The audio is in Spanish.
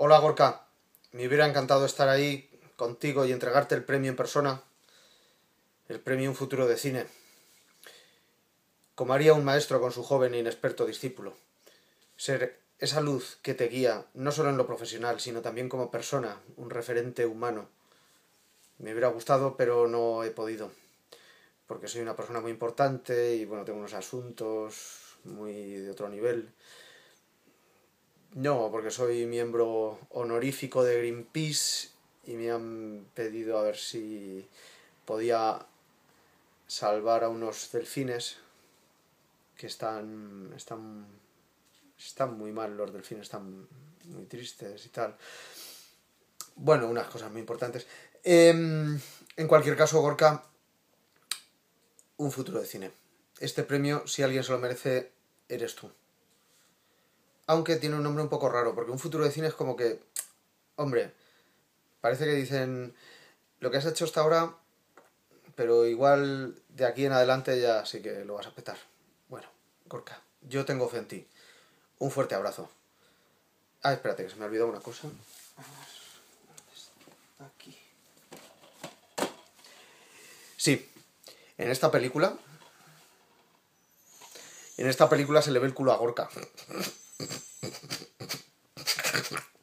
Hola Gorka, me hubiera encantado estar ahí contigo y entregarte el premio en persona, el premio Un Futuro de Cine, como haría un maestro con su joven e inexperto discípulo. Ser esa luz que te guía, no solo en lo profesional, sino también como persona, un referente humano. Me hubiera gustado, pero no he podido, porque soy una persona muy importante y bueno, tengo unos asuntos muy de otro nivel. No, porque soy miembro honorífico de Greenpeace y me han pedido a ver si podía salvar a unos delfines que están, están, están muy mal, los delfines están muy tristes y tal. Bueno, unas cosas muy importantes. Em, en cualquier caso, Gorka, un futuro de cine. Este premio, si alguien se lo merece, eres tú aunque tiene un nombre un poco raro, porque un futuro de cine es como que, hombre, parece que dicen lo que has hecho hasta ahora, pero igual de aquí en adelante ya sí que lo vas a petar. Bueno, Gorka, yo tengo fe en ti. Un fuerte abrazo. Ah, espérate, que se me ha olvidado una cosa. Aquí. Sí, en esta película. En esta película se le ve el culo a Gorka. Thank you.